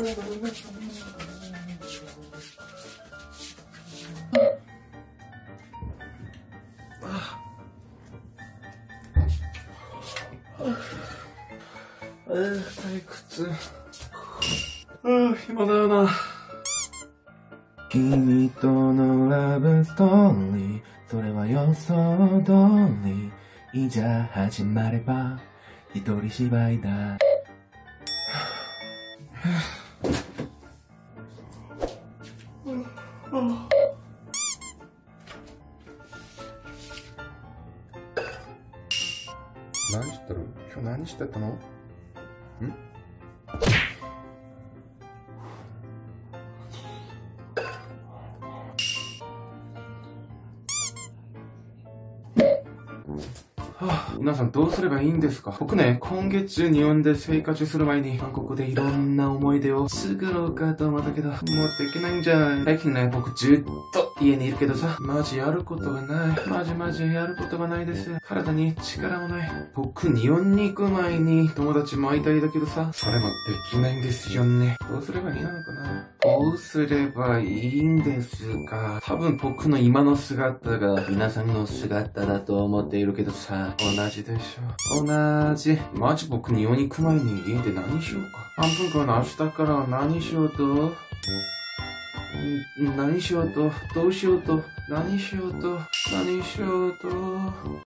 あー退屈あー暇だよな。君とのラブストーリー。それは予想通り。いいじゃ始まれば。一人芝居だ。何してる今日何してたの？ん？はあ、皆さんどうすればいいんですか？僕ね、今月中日本で生活する前に韓国でいろんな思い出を作ろうかと思ったけど、もうできないんじゃん。最近ね、僕ずっと家にいるけどさ、マジやることがない。マジマジやることがないです。体に力もない。僕日本に行く前に友達も会いたいだけどさ、それもできないんですよね。どうすればいいのかなどうすればいいんですか多分僕の今の姿が皆さんの姿だと思っているけどさ、同じでしょ。同じ。マジ僕日本に行く前に家で何しようか。半分間の明日から何しようと？何しようとどうしようと何しようと何しようと。